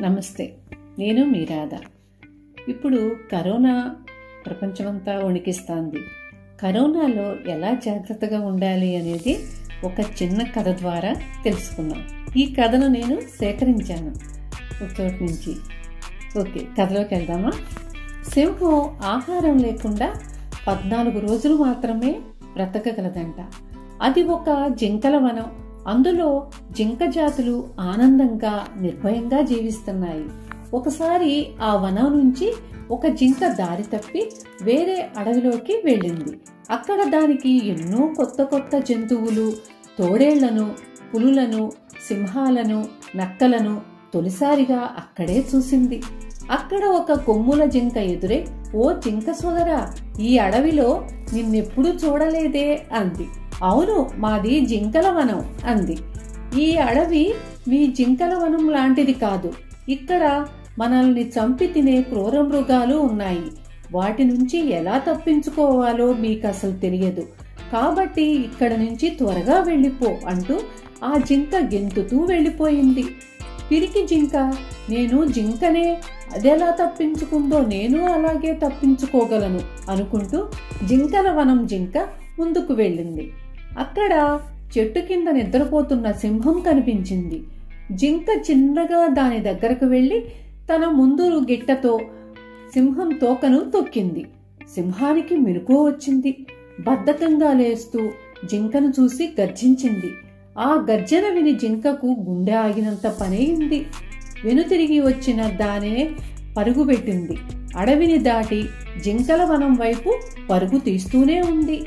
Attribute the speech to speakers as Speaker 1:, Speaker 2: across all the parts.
Speaker 1: నమస్తే నేను మీ రాధ. ఇప్పుడు కరోనా ప్రపంచమంతా వణికిస్తాంది. కరోనాలో ఎలా జాగ్రత్తగా ఉండాలి అనేది ఒక చిన్న కథ ద్వారా తెలుసుకుందాం. ఈ కథను నేను సేకరించాను ఒక చోటు నుంచి. ఓకే కథలోకి వెళ్దామా? సింహం ఆహారం లేకుండా పద్నాలుగు రోజులు మాత్రమే బ్రతకగలదంట. అది ఒక జింకల వనం. అందులో జింక జాతులు ఆనందంగా నిర్భయంగా జీవిస్తున్నాయి. ఒకసారి ఆ వనం నుంచి ఒక జింక దారి తప్పి వేరే అడవిలోకి వెళ్ళింది. అక్కడ దానికి ఎన్నో కొత్త కొత్త జంతువులు తోడేళ్ళను పులులను సింహాలను నక్కలను తొలిసారిగా అక్కడే చూసింది. అక్కడ ఒక కొమ్ముల జింక ఎదురే ఓ జింక సోదరా ఈ అడవిలో నిన్నెప్పుడు చూడలేదే అంది. అవును మాది జింకల వనం అంది. ఈ అడవి మీ జింకల వనం లాంటిది కాదు. ఇక్కడ మనల్ని చంపి తినే క్రూర మృగాలు ఉన్నాయి. వాటి నుంచి ఎలా తప్పించుకోవాలో మీకు అసలు తెలియదు. కాబట్టి ఇక్కడ నుంచి త్వరగా వెళ్ళిపో అంటూ ఆ జింక గెంతుతూ వెళ్ళిపోయింది. పిరికి జింక నేను జింకనే అదెలా తప్పించుకుందో నేను అలాగే తప్పించుకోగలను అనుకుంటూ జింకల వనం జింక ముందుకు వెళ్ళింది. అక్కడ చెట్టు కింద నిద్రపోతున్న సింహం కనిపించింది. జింక చిన్నగా దాని దగ్గరకు వెళ్ళి తన ముందు గిట్టతో సింహం తోకను తొక్కింది. సింహానికి మెరుకు వచ్చింది. బద్ధకంగా లేస్తూ జింకను చూసి గర్జించింది. ఆ గర్జన విని జింకకు గుండె ఆగినంత పనైంది. వెనుతిరిగి వచ్చిన దానే పరుగుపెట్టింది అడవిని దాటి జింకల వనం వైపు పరుగు తీస్తూనే ఉంది.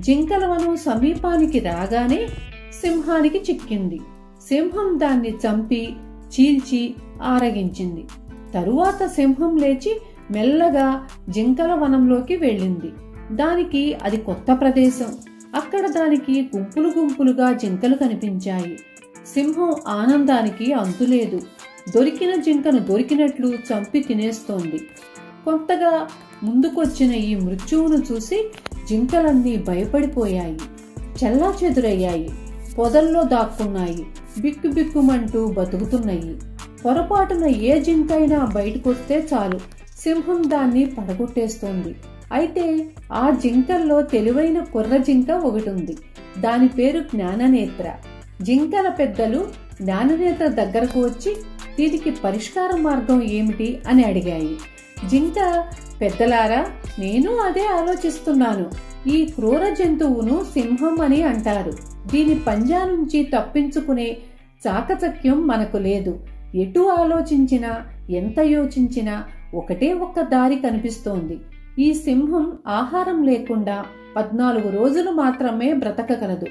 Speaker 1: జింకల వనం సమీపానికి రాగానే సింహానికి చిక్కింది. సింహం దాన్ని చంపి చీల్చి ఆరగించింది. తరువాత సింహం లేచి మెల్లగా జింకల వనంలోకి వెళ్ళింది. దానికి అది కొత్త ప్రదేశం. అక్కడ దానికి గుంపులు గుంపులుగా జింకలు కనిపించాయి. సింహం ఆనందానికి అంతులేదు. దొరికిన జింకను దొరికినట్లు చంపి తినేస్తోంది. కొత్తగా ముందుకొచ్చిన ఈ మృత్యువును చూసి జింకలన్నీ భయపడిపోయాయి చెల్లా చెదురయ్యాయి పొదల్లో దాక్కున్నాయి బిక్కు బిక్కుమంటూ బతుకుతున్నాయి. పొరపాటున ఏ జింకైనా బయటకొస్తే చాలు సింహం దాన్ని పడగొట్టేస్తోంది. అయితే ఆ జింకల్లో తెలివైన కుర్ర జింక ఒకటి ఉంది దాని పేరు జ్ఞాననేత్ర. జింకల పెద్దలు జ్ఞాననేత్ర దగ్గరకు వచ్చి దీనికి పరిష్కార మార్గం ఏమిటి? అని అడిగాయి. జింక పెద్దలారా నేను అదే ఆలోచిస్తున్నాను. ఈ క్రూర జంతువును సింహం అని అంటారు. దీని పంజా నుంచి తప్పించుకునే చాకచక్యం మనకు లేదు. ఎటు ఆలోచించినా ఎంత యోచించినా ఒకటే ఒక్క దారి కనిపిస్తోంది. ఈ సింహం ఆహారం లేకుండా పద్నాలుగు రోజులు మాత్రమే బ్రతకగలదు.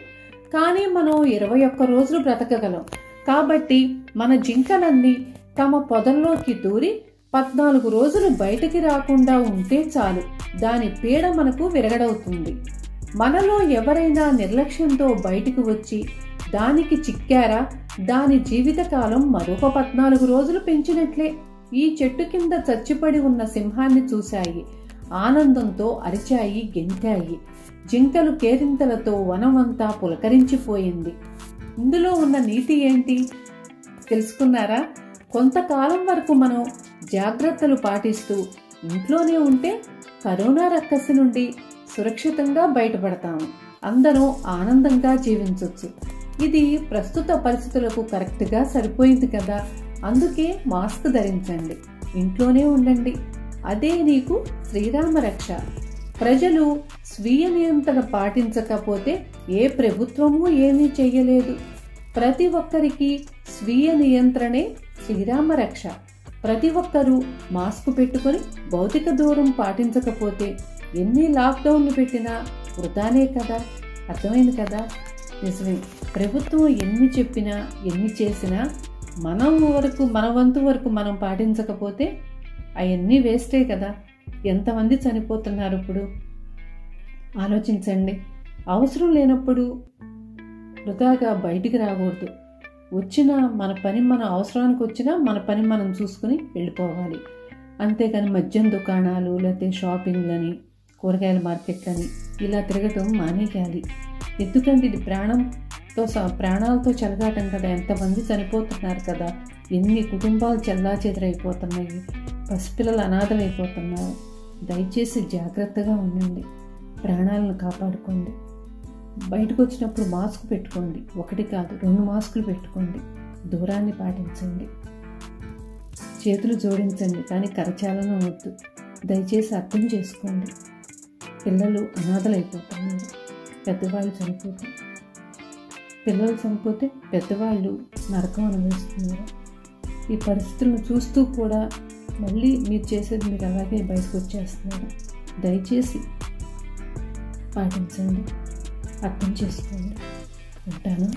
Speaker 1: కానీ మనం ఇరవై ఒక్క రోజులు బ్రతకగలం. కాబట్టి మన జింకలన్నీ తమ పొదల్లోకి దూరి పద్నాలుగు రోజులు బయటికి రాకుండా ఉంటే చాలు. దాని పీడ మనకు విరగడవుతుంది. మనలో ఎవరైనా నిర్లక్ష్యంతో బయటికి వచ్చి దానికి చిక్కారా? దాని జీవితకాలం మరొక పద్నాలుగు రోజులు పెంచినట్లే. ఈ చెట్టు కింద చచ్చిపడి ఉన్న సింహాన్ని చూశాయి. ఆనందంతో అరిచాయి గెంతాయి. జింకలు కేరింతలతో వనమంతా పులకరించిపోయింది. ఇందులో ఉన్న నీతి ఏంటి? తెలుసుకున్నారా? కొంతకాలం వరకు మనం జాగ్రత్తలు పాటిస్తూ ఇంట్లోనే ఉంటే కరోనా రక్కసి నుండి సురక్షితంగా బయటపడతాము అందరం ఆనందంగా జీవించవచ్చు ఇది ప్రస్తుత పరిస్థితులకు కరెక్ట్గా సరిపోయింది కదా. అందుకే మాస్క్ ధరించండి. ఇంట్లోనే ఉండండి. అదే నీకు శ్రీరామ రక్ష. ప్రజలు స్వీయ నియంత్రణ పాటించకపోతే ఏ ప్రభుత్వము ఏమీ చేయలేదు. ప్రతి ఒక్కరికి స్వీయ నియంత్రణే శ్రీరామ రక్ష. ప్రతి ఒక్కరూ మాస్క్ పెట్టుకొని భౌతిక దూరం పాటించకపోతే ఎన్ని లాక్డౌన్లు పెట్టినా వృధానే కదా? అర్థమైంది కదా? నిజమే. ప్రభుత్వం ఎన్ని చెప్పినా ఎన్ని చేసినా మనం వరకు మన వంతు వరకు మనం పాటించకపోతే అవన్నీ వేస్టే కదా? ఎంతమంది చనిపోతున్నారు ఇప్పుడు? ఆలోచించండి. అవసరం లేనప్పుడు వృధాగా బయటికి రాకూడదు. వచ్చిన మన పని మన అవసరానికి వచ్చినా మన పని మనం చూసుకుని వెళ్ళిపోవాలి. అంతేకాని మద్యం దుకాణాలు లేకపోతే షాపింగ్లని కూరగాయల మార్కెట్లని ఇలా తిరగటం మానేయాలి. ఎందుకంటే ఇది ప్రాణంతో స- ప్రాణాలతో చెలగాటం కదా. ఎంతమంది చనిపోతున్నారు కదా. ఎన్ని కుటుంబాలు చెల్లా చెదరైపోతున్నాయి పసిపిల్లలు అనాథమైపోతున్నారు దయచేసి జాగ్రత్తగా ఉండండి. ప్రాణాలను కాపాడుకోండి. బయటకు వచ్చినప్పుడు మాస్క్ పెట్టుకోండి. ఒకటి కాదు రెండు మాస్కులు పెట్టుకోండి. దూరాన్ని పాటించండి. చేతులు జోడించండి కానీ కరచాలనం వద్దు. దయచేసి అర్థం చేసుకోండి. పిల్లలు అనాథలైపోతున్నారు. పెద్దవాళ్ళు చనిపోతే పిల్లలు చనిపోతే పెద్దవాళ్ళు నరకం అనుభవిస్తున్నారు. ఈ పరిస్థితులను చూస్తూ కూడా మళ్ళీ మీరు చేసేది మీరు అలాగే బయటకు వచ్చేస్తున్నారు దయచేసి పాటించండి. అర్థం చేసుకోండి ఉంటాను.